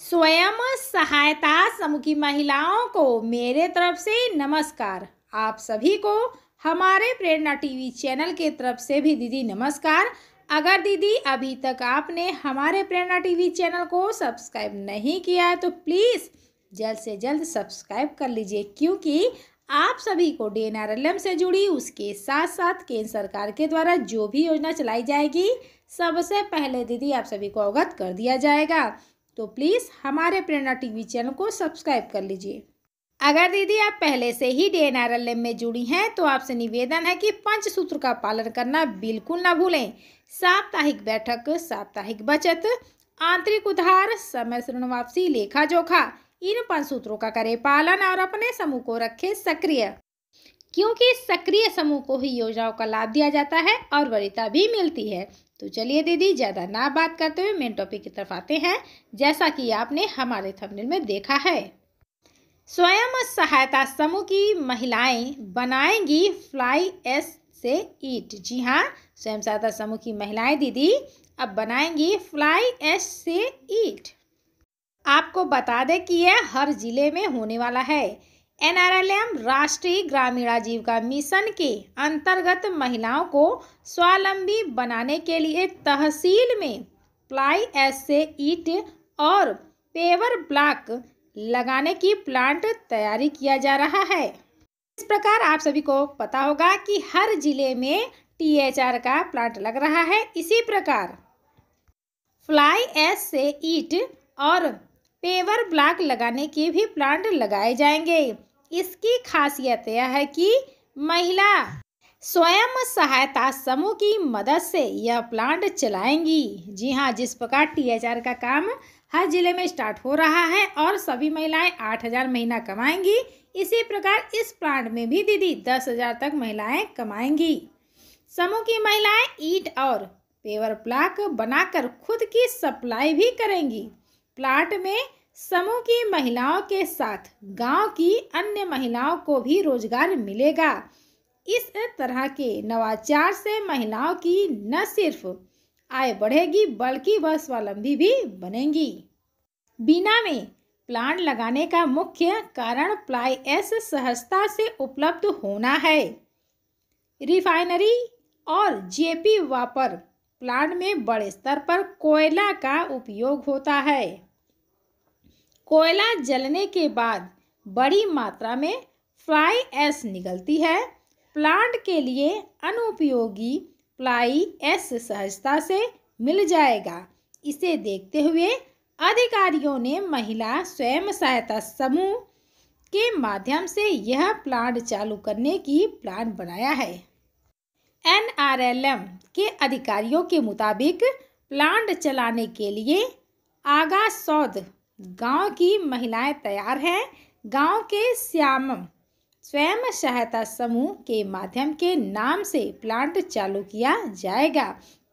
स्वयं सहायता समूह की महिलाओं को मेरे तरफ़ से नमस्कार। आप सभी को हमारे प्रेरणा टीवी चैनल के तरफ़ से भी दीदी नमस्कार। अगर दीदी अभी तक आपने हमारे प्रेरणा टीवी चैनल को सब्सक्राइब नहीं किया है तो प्लीज़ जल्द से जल्द सब्सक्राइब कर लीजिए, क्योंकि आप सभी को डी से जुड़ी, उसके साथ साथ केंद्र सरकार के द्वारा जो भी योजना चलाई जाएगी, सबसे पहले दीदी आप सभी को अवगत कर दिया जाएगा। तो प्लीज़ हमारे प्रेरणा टीवी चैनल को सब्सक्राइब कर लीजिए। अगर दीदी आप पहले से ही D N R L M में जुड़ी हैं तो आपसे निवेदन है कि पंच सूत्र का पालन करना बिल्कुल ना भूलें। साप्ताहिक बैठक, साप्ताहिक बचत, आंतरिक उधार, समय ऋण वापसी, लेखा जोखा, इन पंच सूत्रों का करें पालन और अपने समूह को रखें सक्रिय। क्योंकि सक्रिय समूह को ही योजनाओं का लाभ दिया जाता है और वरीयता भी मिलती है। तो चलिए दीदी, ज़्यादा ना बात करते हुए मेन टॉपिक की तरफ़ आते हैं। जैसा कि आपने हमारे थंबनेल में देखा है। स्वयं सहायता समूह की महिलाएँ बनाएँगी फ्लाई एस से ईट। जी हाँ स्वयं सहायता समूह की महिलाएँ दीदी, अब बनाएँगी फ्लाई एस से ईट। आपको बता दें कि यह हर ज़िले में होने वाला है। एनआरएलएम राष्ट्रीय ग्रामीण आजीविका मिशन के अंतर्गत महिलाओं को स्वावलंबी बनाने के लिए तहसील में प्लाई एस से ईट और पेवर ब्लॉक लगाने की प्लांट तैयारी किया जा रहा है। इस प्रकार आप सभी को पता होगा कि हर ज़िले में टीएचआर का प्लांट लग रहा है। इसी प्रकार फ्लाई एस से ईट और पेवर ब्लॉक लगाने के भी प्लांट लगाए जाएँगे। इसकी खासियत यह है कि महिला स्वयं सहायता समूह की मदद से यह प्लांट चलाएँगी। जी हाँ जिस प्रकार टीएचआर का काम हर ज़िले में स्टार्ट हो रहा है और सभी महिलाएँ आठ हज़ार महीना कमाएँगी, इसी प्रकार इस प्लांट में भी दीदी दस हज़ार तक महिलाएँ कमाएँगी। समूह की महिलाएँ ईट और पेवर प्लाक बनाकर खुद की सप्लाई भी करेंगी। प्लांट में समूह की महिलाओं के साथ गाँव की अन्य महिलाओं को भी रोज़गार मिलेगा। इस तरह के नवाचार से महिलाओं की न सिर्फ़ आय बढ़ेगी, बल्कि वह स्वावलंबी भी बनेंगी। बीना में प्लांट लगाने का मुख्य कारण प्लाई एस सहजता से उपलब्ध होना है। रिफाइनरी और जेपी वापर प्लांट में बड़े स्तर पर कोयला का उपयोग होता है। कोयला जलने के बाद बड़ी मात्रा में फ्लाई एस निकलती है। प्लांट के लिए अनुपयोगी फ्लाई एस सहजता से मिल जाएगा। इसे देखते हुए अधिकारियों ने महिला स्वयं सहायता समूह के माध्यम से यह प्लांट चालू करने की प्लान बनाया है। एनआरएलएम के अधिकारियों के मुताबिक प्लांट चलाने के लिए आगा सौद गाँव की महिलाएँ तैयार हैं। गाँव के श्याम स्वयं सहायता समूह के माध्यम के नाम से प्लांट चालू किया जाएगा।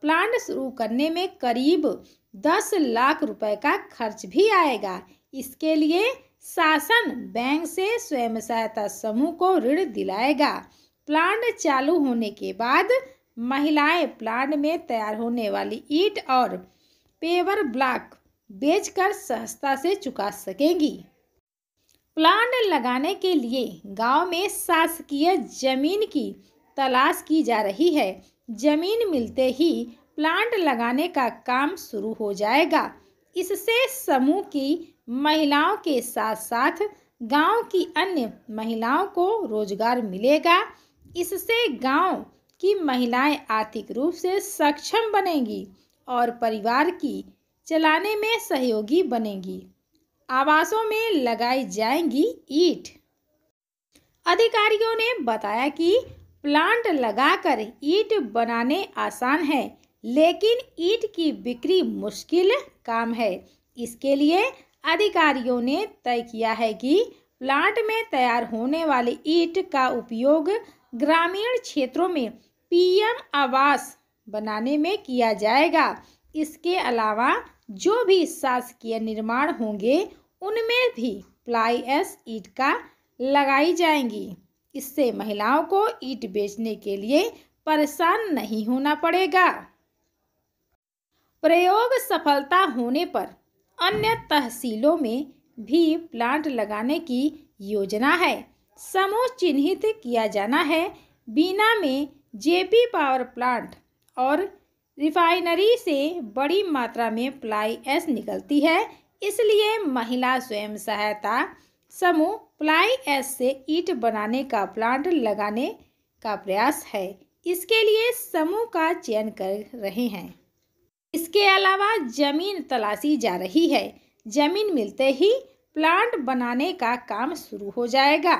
प्लांट शुरू करने में करीब दस लाख रुपए का खर्च भी आएगा। इसके लिए शासन बैंक से स्वयं सहायता समूह को ऋण दिलाएगा। प्लांट चालू होने के बाद महिलाएँ प्लांट में तैयार होने वाली ईट और पेवर ब्लॉक बेचकर सहजता से चुका सकेंगी। प्लांट लगाने के लिए गाँव में शासकीय ज़मीन की तलाश की जा रही है। ज़मीन मिलते ही प्लांट लगाने का काम शुरू हो जाएगा। इससे समूह की महिलाओं के साथ साथ गाँव की अन्य महिलाओं को रोज़गार मिलेगा। इससे गाँव की महिलाएँ आर्थिक रूप से सक्षम बनेंगी और परिवार की चलाने में सहयोगी बनेगी। आवासों में लगाई जाएँगी ईट। अधिकारियों ने बताया कि प्लांट लगाकर ईट बनाने आसान है, लेकिन ईट की बिक्री मुश्किल काम है। इसके लिए अधिकारियों ने तय किया है कि प्लांट में तैयार होने वाली ईट का उपयोग ग्रामीण क्षेत्रों में पीएम आवास बनाने में किया जाएगा। इसके अलावा जो भी शासकीय निर्माण होंगे, उनमें भी प्लाई एस ईट का लगाई जाएँगी। इससे महिलाओं को ईट बेचने के लिए परेशान नहीं होना पड़ेगा। प्रयोग सफलता होने पर अन्य तहसीलों में भी प्लांट लगाने की योजना है। समूह चिन्हित किया जाना है। बीना में जेपी पावर प्लांट और रिफाइनरी से बड़ी मात्रा में प्लाई एस निकलती है, इसलिए महिला स्वयं सहायता समूह प्लाई एस से ईट बनाने का प्लांट लगाने का प्रयास है। इसके लिए समूह का चयन कर रहे हैं। इसके अलावा ज़मीन तलाशी जा रही है। ज़मीन मिलते ही प्लांट बनाने का काम शुरू हो जाएगा।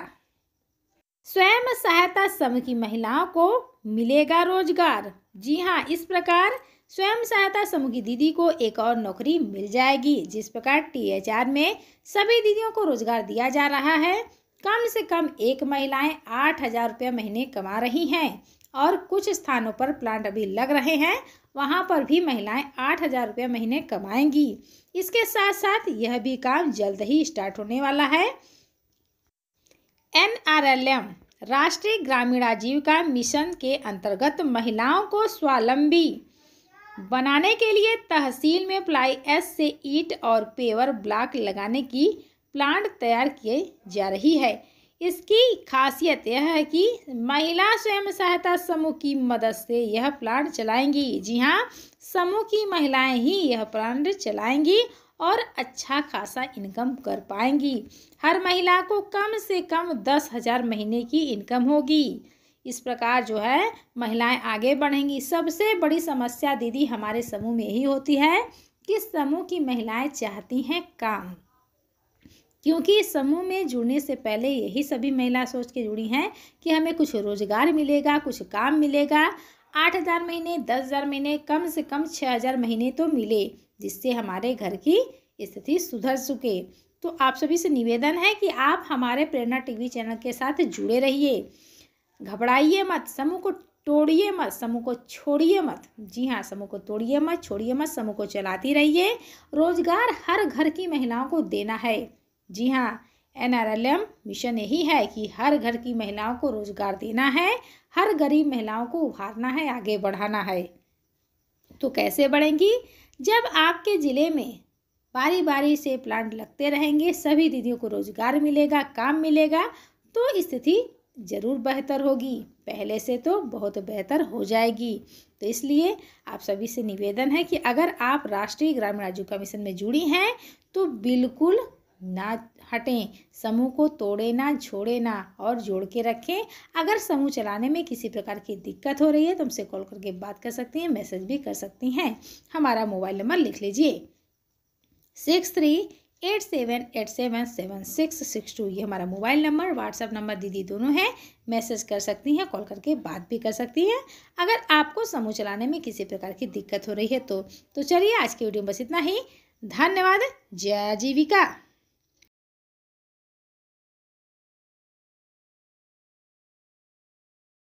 स्वयं सहायता समूह की महिलाओं को मिलेगा रोज़गार। जी हाँ इस प्रकार स्वयं सहायता समूह की दीदी को एक और नौकरी मिल जाएगी, जिस प्रकार टीएचआर में सभी दीदियों को रोज़गार दिया जा रहा है। कम से कम एक महिलाएँ आठ हज़ार रुपये महीने कमा रही हैं और कुछ स्थानों पर प्लांट अभी लग रहे हैं, वहाँ पर भी महिलाएँ आठ हज़ार रुपये महीने कमाएँगी। इसके साथ साथ यह भी काम जल्द ही स्टार्ट होने वाला है। एन आर एल एम राष्ट्रीय ग्रामीण आजीविका मिशन के अंतर्गत महिलाओं को स्वावलंबी बनाने के लिए तहसील में प्लाई एस से ईट और पेवर ब्लॉक लगाने की प्लांट तैयार किए जा रही है। इसकी खासियत यह है कि महिला स्वयं सहायता समूह की मदद से यह प्लांट चलाएँगी। जी हाँ समूह की महिलाएँ ही यह प्लांट चलाएँगी और अच्छा खासा इनकम कर पाएँगी। हर महिला को कम से कम दस हज़ार महीने की इनकम होगी। इस प्रकार जो है, महिलाएँ आगे बढ़ेंगी। सबसे बड़ी समस्या दीदी हमारे समूह में यही होती है कि समूह की महिलाएँ चाहती हैं काम। क्योंकि समूह में जुड़ने से पहले यही सभी महिला सोच के जुड़ी हैं कि हमें कुछ रोज़गार मिलेगा, कुछ काम मिलेगा। आठ हज़ार महीने, दस हज़ार महीने, कम से कम छः हज़ार महीने तो मिले। जिससे हमारे घर की स्थिति सुधर सके। तो आप सभी से निवेदन है कि आप हमारे प्रेरणा टीवी चैनल के साथ जुड़े रहिए। घबराइए मत, समूह को तोड़िए मत, समूह को छोड़िए मत। जी हाँ समूह को तोड़िए मत, छोड़िए मत, समूह को चलाती रहिए। रोज़गार हर घर की महिलाओं को देना है। जी हाँ एनआरएलएम मिशन यही है कि हर घर की महिलाओं को रोज़गार देना है, हर गरीब महिलाओं को उभारना है, आगे बढ़ाना है। तो कैसे बढ़ेंगी? जब आपके ज़िले में बारी बारी से प्लांट लगते रहेंगे, सभी दीदियों को रोज़गार मिलेगा, काम मिलेगा तो स्थिति ज़रूर बेहतर होगी। पहले से तो बहुत बेहतर हो जाएगी। तो इसलिए आप सभी से निवेदन है कि अगर आप राष्ट्रीय ग्रामीण आजीविका मिशन में जुड़ी हैं तो बिल्कुल ना हटें, समूह को तोड़े ना, छोड़े ना और जोड़ के रखें। अगर समूह चलाने में किसी प्रकार की दिक्कत हो रही है तो हमसे कॉल करके बात कर सकती हैं, मैसेज भी कर सकती हैं। हमारा मोबाइल नंबर लिख लीजिए। Six three eight seven eight seven seven six six two, ये हमारा मोबाइल नंबर व्हाट्सअप नंबर, दीदी दोनों है। मैसेज कर सकती हैं, कॉल करके बात भी कर सकती हैं। अगर आपको समूह चलाने में किसी प्रकार की दिक्कत हो रही है तो तो चलिए आज की वीडियो में बस इतना ही। धन्यवाद। जय जीविका।